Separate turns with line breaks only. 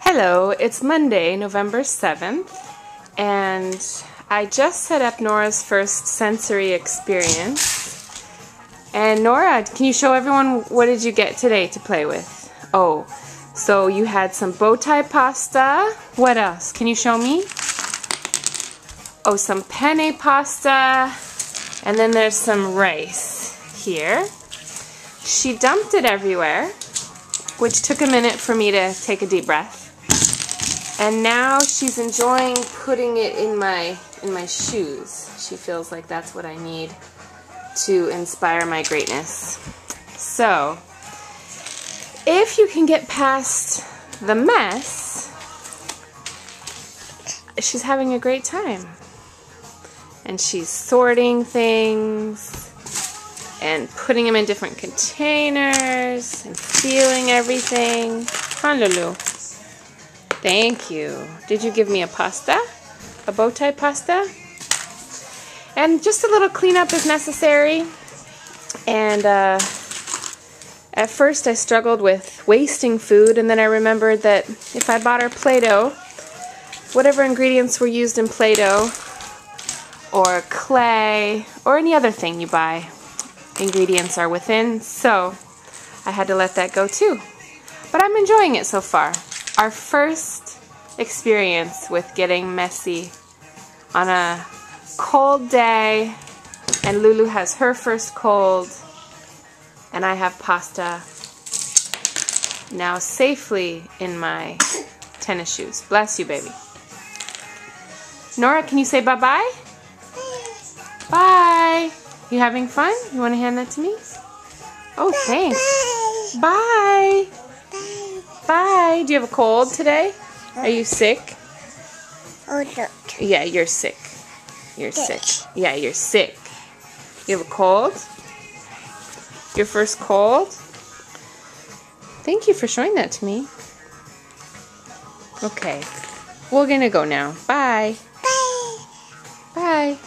Hello, it's Monday, November 7th, and I just set up Nora's first sensory experience. And Nora, can you show everyone what did you get today to play with? Oh, so you had some bow tie pasta. What else? Can you show me? Oh, some penne pasta. And then there's some rice here. She dumped it everywhere, which took a minute for me to take a deep breath. And now she's enjoying putting it in my in my shoes. She feels like that's what I need to inspire my greatness. So, if you can get past the mess, she's having a great time. And she's sorting things and putting them in different containers and feeling everything. Honolulu. Thank you. Did you give me a pasta? A bow tie pasta? And just a little cleanup is necessary. And uh, at first I struggled with wasting food, and then I remembered that if I bought our Play-Doh, whatever ingredients were used in Play-Doh, or clay, or any other thing you buy, ingredients are within, so I had to let that go too. But I'm enjoying it so far our first experience with getting messy on a cold day and Lulu has her first cold and I have pasta now safely in my tennis shoes. Bless you, baby. Nora, can you say bye-bye? Bye. You having fun? You want to hand that to me? Oh, thanks. Bye. Bye. Do you have a cold today? Are you sick?
Oh, no.
Yeah, you're sick. You're sick. Yeah, you're sick. You have a cold? Your first cold? Thank you for showing that to me. Okay. We're going to go now. Bye. Bye. Bye.